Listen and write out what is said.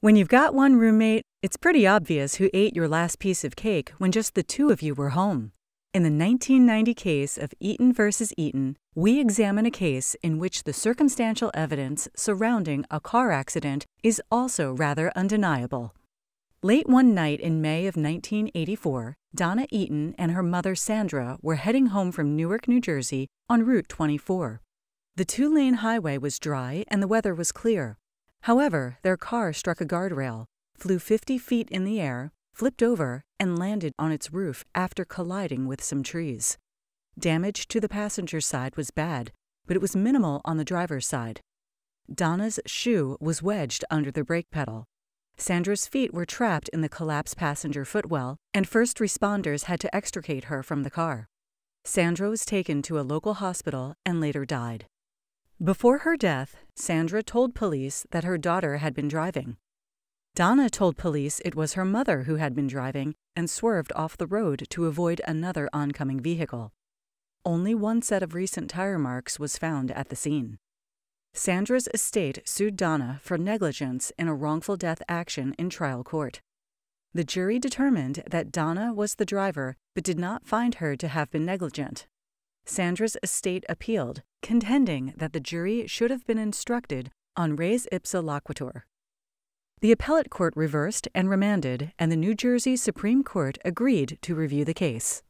When you've got one roommate, it's pretty obvious who ate your last piece of cake when just the two of you were home. In the 1990 case of Eaton versus Eaton, we examine a case in which the circumstantial evidence surrounding a car accident is also rather undeniable. Late one night in May of 1984, Donna Eaton and her mother Sandra were heading home from Newark, New Jersey on Route 24. The two lane highway was dry and the weather was clear. However, their car struck a guardrail, flew 50 feet in the air, flipped over, and landed on its roof after colliding with some trees. Damage to the passenger side was bad, but it was minimal on the driver's side. Donna's shoe was wedged under the brake pedal. Sandra's feet were trapped in the collapsed passenger footwell, and first responders had to extricate her from the car. Sandra was taken to a local hospital and later died. Before her death, Sandra told police that her daughter had been driving. Donna told police it was her mother who had been driving and swerved off the road to avoid another oncoming vehicle. Only one set of recent tire marks was found at the scene. Sandra's estate sued Donna for negligence in a wrongful death action in trial court. The jury determined that Donna was the driver but did not find her to have been negligent. Sandra's estate appealed, contending that the jury should have been instructed on res ipsa loquitur. The appellate court reversed and remanded, and the New Jersey Supreme Court agreed to review the case.